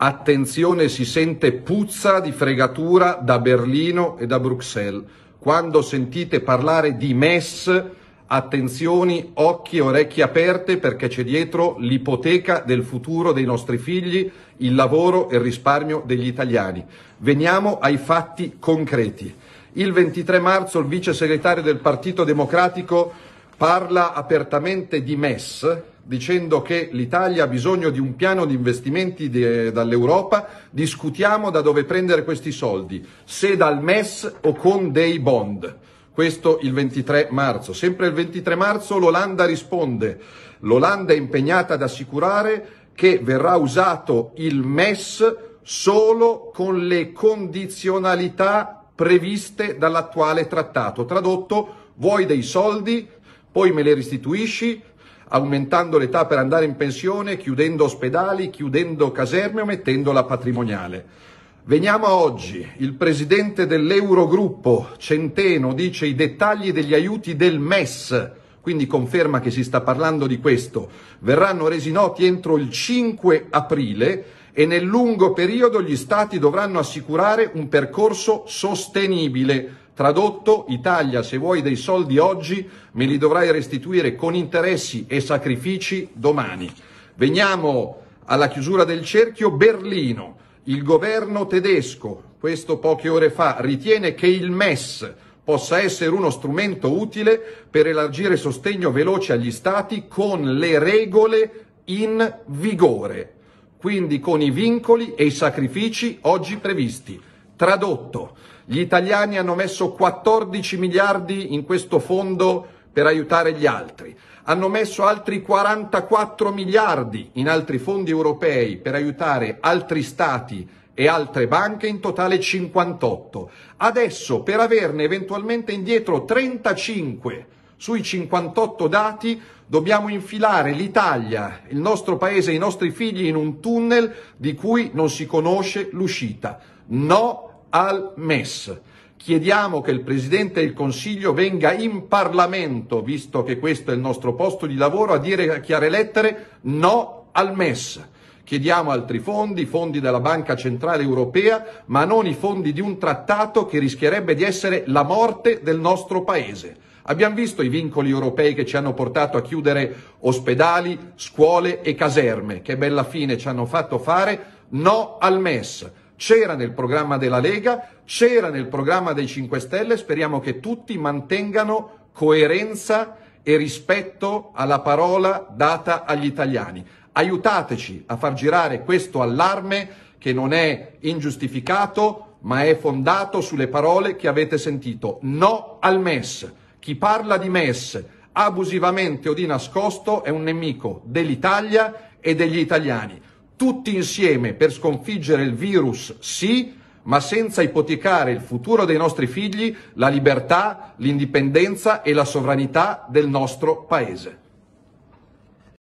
Attenzione, si sente puzza di fregatura da Berlino e da Bruxelles. Quando sentite parlare di MES, attenzioni, occhi e orecchie aperte perché c'è dietro l'ipoteca del futuro dei nostri figli, il lavoro e il risparmio degli italiani. Veniamo ai fatti concreti. Il 23 marzo il vice segretario del Partito Democratico parla apertamente di MES, dicendo che l'Italia ha bisogno di un piano di investimenti de, dall'Europa, discutiamo da dove prendere questi soldi, se dal MES o con dei bond. Questo il 23 marzo. Sempre il 23 marzo l'Olanda risponde, l'Olanda è impegnata ad assicurare che verrà usato il MES solo con le condizionalità previste dall'attuale trattato. Tradotto, vuoi dei soldi, poi me li restituisci, aumentando l'età per andare in pensione, chiudendo ospedali, chiudendo caserme o mettendo la patrimoniale. Veniamo a oggi. Il presidente dell'Eurogruppo, Centeno, dice i dettagli degli aiuti del MES, quindi conferma che si sta parlando di questo, verranno resi noti entro il 5 aprile e nel lungo periodo gli Stati dovranno assicurare un percorso sostenibile Tradotto, Italia, se vuoi dei soldi oggi, me li dovrai restituire con interessi e sacrifici domani. Veniamo alla chiusura del cerchio. Berlino, il governo tedesco, questo poche ore fa, ritiene che il MES possa essere uno strumento utile per elargire sostegno veloce agli Stati con le regole in vigore, quindi con i vincoli e i sacrifici oggi previsti. Tradotto, gli italiani hanno messo 14 miliardi in questo fondo per aiutare gli altri, hanno messo altri 44 miliardi in altri fondi europei per aiutare altri stati e altre banche, in totale 58. Adesso, per averne eventualmente indietro 35 sui 58 dati, dobbiamo infilare l'Italia, il nostro paese, i nostri figli in un tunnel di cui non si conosce l'uscita. No al MES. Chiediamo che il Presidente del Consiglio venga in Parlamento, visto che questo è il nostro posto di lavoro, a dire a chiare lettere no al MES. Chiediamo altri fondi, fondi della Banca Centrale Europea, ma non i fondi di un trattato che rischierebbe di essere la morte del nostro Paese. Abbiamo visto i vincoli europei che ci hanno portato a chiudere ospedali, scuole e caserme, che bella fine ci hanno fatto fare. No al MES c'era nel programma della Lega, c'era nel programma dei 5 Stelle, speriamo che tutti mantengano coerenza e rispetto alla parola data agli italiani. Aiutateci a far girare questo allarme che non è ingiustificato, ma è fondato sulle parole che avete sentito. No al MES. Chi parla di MES abusivamente o di nascosto è un nemico dell'Italia e degli italiani tutti insieme per sconfiggere il virus, sì, ma senza ipotecare il futuro dei nostri figli, la libertà, l'indipendenza e la sovranità del nostro Paese.